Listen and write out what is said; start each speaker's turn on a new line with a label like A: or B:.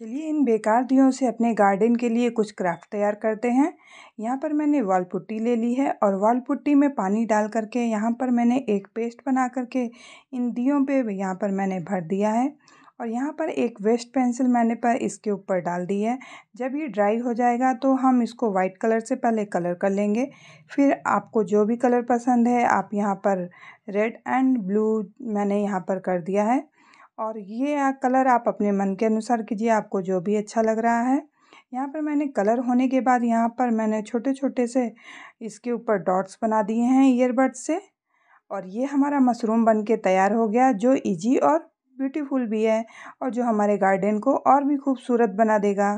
A: चलिए इन बेकार दियों से अपने गार्डन के लिए कुछ क्राफ्ट तैयार करते हैं। यहाँ पर मैंने वॉल पुट्टी ले ली है और वॉल पुट्टी में पानी डाल करके यहाँ पर मैंने एक पेस्ट बना करके इन दियों पे यहाँ पर मैंने भर दिया है। और यहाँ पर एक वेस्ट पेंसिल मैंने पर इसके ऊपर डाल दी है। जब ये ड्राई हो जाएगा तो हम इसको वाइट कलर से पहले कलर कर लेंगे। फिर आपको जो भी कलर पसंद है आप यहाँ पर रेड एंड ब्लू मैंने यहाँ पर कर दिया है। और ये कलर आप अपने मन के अनुसार कीजिए, आपको जो भी अच्छा लग रहा है। यहाँ पर मैंने कलर होने के बाद यहाँ पर मैंने छोटे छोटे से इसके ऊपर डॉट्स बना दिए हैं ईयरबड से। और ये हमारा मशरूम बन के तैयार हो गया, जो इजी और ब्यूटीफुल भी है और जो हमारे गार्डन को और भी खूबसूरत बना देगा।